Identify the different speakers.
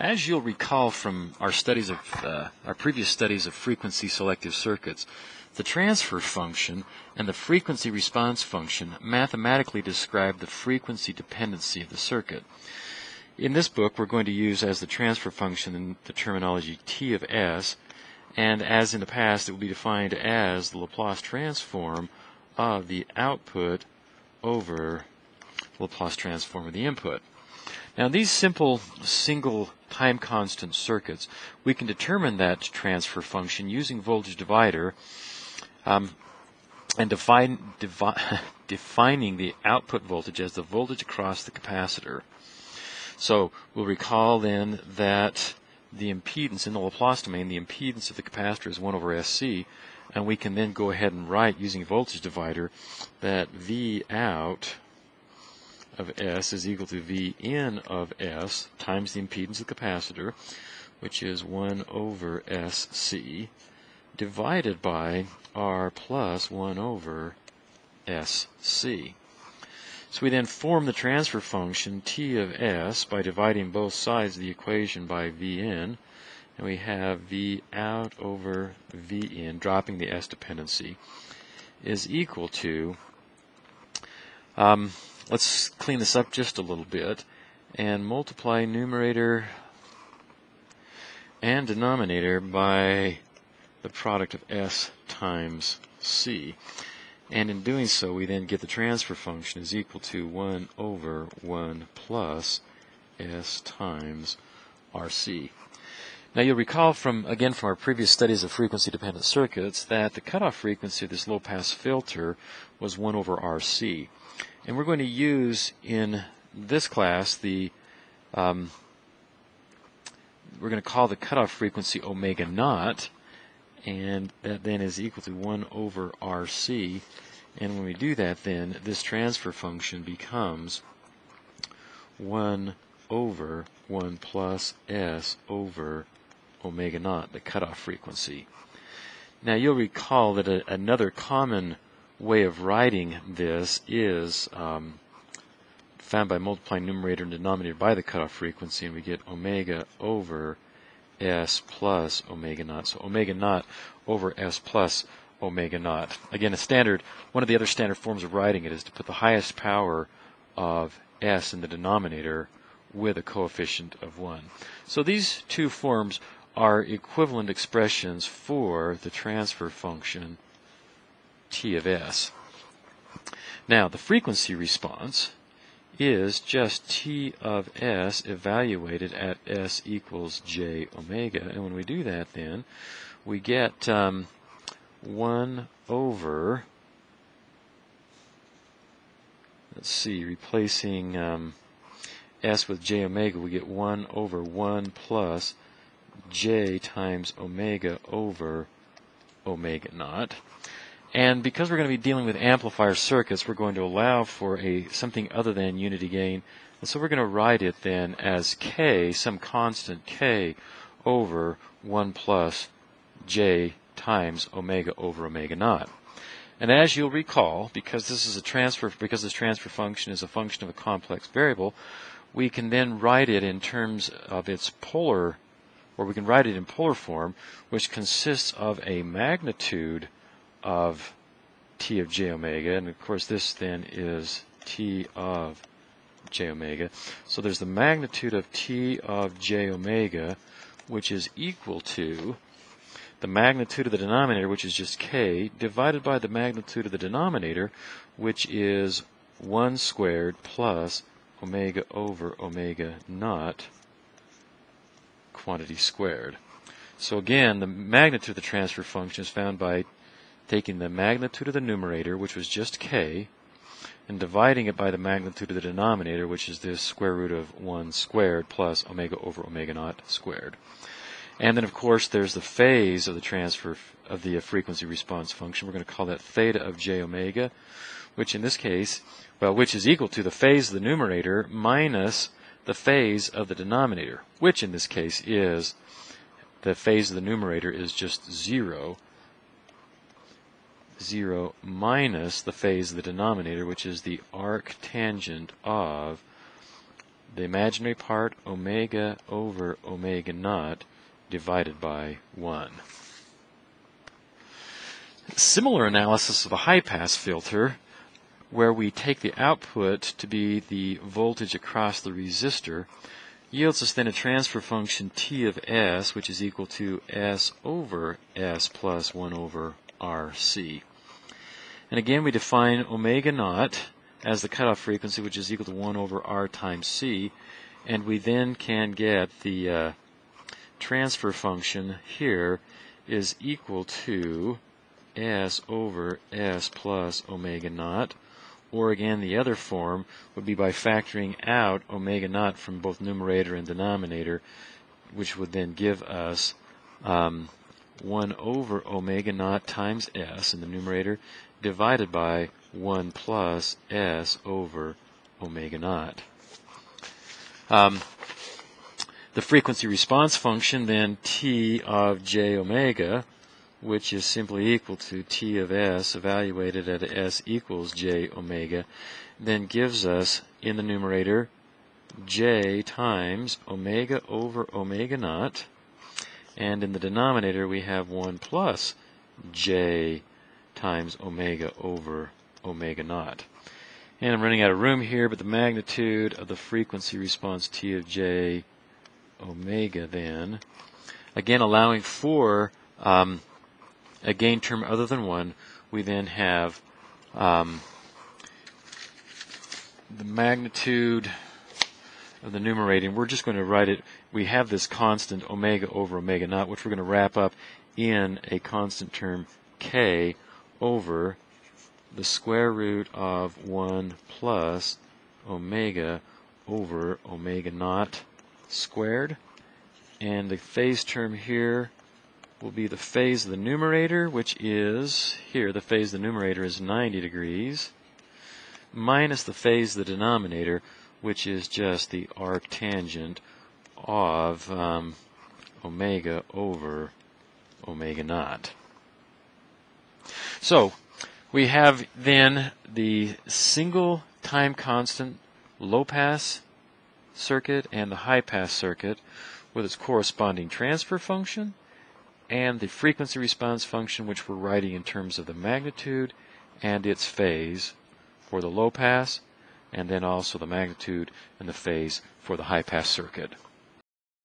Speaker 1: As you'll recall from our studies of uh, our previous studies of frequency selective circuits, the transfer function and the frequency response function mathematically describe the frequency dependency of the circuit. In this book, we're going to use as the transfer function the terminology T of S, and as in the past, it will be defined as the Laplace transform of the output over Laplace transform of the input. Now, these simple single time constant circuits, we can determine that transfer function using voltage divider um, and define, devi defining the output voltage as the voltage across the capacitor. So we'll recall then that the impedance in the Laplace domain, the impedance of the capacitor is 1 over SC, and we can then go ahead and write using voltage divider that V out of S is equal to V in of S times the impedance of the capacitor, which is 1 over SC, divided by R plus 1 over SC. So we then form the transfer function T of S by dividing both sides of the equation by V in, and we have V out over V in, dropping the S dependency, is equal to um, let's clean this up just a little bit and multiply numerator and denominator by the product of s times c. And in doing so, we then get the transfer function is equal to 1 over 1 plus s times rc. Now you'll recall from, again, from our previous studies of frequency-dependent circuits that the cutoff frequency of this low-pass filter was 1 over RC. And we're going to use in this class the, um, we're going to call the cutoff frequency omega naught, and that then is equal to 1 over RC. And when we do that, then this transfer function becomes 1 over 1 plus S over omega naught, the cutoff frequency. Now you'll recall that a, another common way of writing this is um, found by multiplying numerator and denominator by the cutoff frequency, and we get omega over s plus omega naught. So omega naught over s plus omega naught. Again, a standard, one of the other standard forms of writing it is to put the highest power of s in the denominator with a coefficient of 1. So these two forms are equivalent expressions for the transfer function T of S. Now, the frequency response is just T of S evaluated at S equals J omega. And when we do that, then we get um, 1 over, let's see, replacing um, S with J omega, we get 1 over 1 plus J times omega over omega naught. And because we're going to be dealing with amplifier circuits, we're going to allow for a something other than unity gain. And so we're going to write it then as k, some constant k, over 1 plus j times omega over omega naught. And as you'll recall, because this is a transfer, because this transfer function is a function of a complex variable, we can then write it in terms of its polar, or we can write it in polar form, which consists of a magnitude of t of j omega, and of course this then is t of j omega. So there's the magnitude of t of j omega, which is equal to the magnitude of the denominator, which is just k, divided by the magnitude of the denominator, which is 1 squared plus omega over omega naught quantity squared. So again, the magnitude of the transfer function is found by taking the magnitude of the numerator, which was just k, and dividing it by the magnitude of the denominator, which is this square root of 1 squared plus omega over omega naught squared. And then, of course, there's the phase of the transfer of the uh, frequency response function. We're going to call that theta of j omega, which in this case, well, which is equal to the phase of the numerator minus the phase of the denominator, which in this case is the phase of the numerator is just 0 0 minus the phase of the denominator, which is the arc tangent of the imaginary part omega over omega naught divided by 1. Similar analysis of a high pass filter where we take the output to be the voltage across the resistor yields us then a transfer function T of S which is equal to S over S plus 1 over RC. And again we define omega naught as the cutoff frequency which is equal to 1 over R times C and we then can get the uh, transfer function here is equal to S over S plus omega naught. Or again, the other form would be by factoring out omega naught from both numerator and denominator, which would then give us um, 1 over omega naught times S in the numerator divided by 1 plus S over omega naught. Um, the frequency response function then T of j omega which is simply equal to T of S evaluated at S equals J omega, then gives us in the numerator J times omega over omega naught, and in the denominator we have 1 plus J times omega over omega naught. And I'm running out of room here, but the magnitude of the frequency response T of J omega then, again allowing for um, a gain term other than 1, we then have um, the magnitude of the numerator. We're just going to write it. We have this constant omega over omega naught, which we're going to wrap up in a constant term k over the square root of 1 plus omega over omega naught squared. And the phase term here will be the phase of the numerator, which is, here, the phase of the numerator is 90 degrees, minus the phase of the denominator, which is just the arctangent of um, omega over omega naught. So, we have then the single time constant low pass circuit and the high pass circuit with its corresponding transfer function and the frequency response function, which we're writing in terms of the magnitude and its phase for the low pass, and then also the magnitude and the phase for the high pass circuit.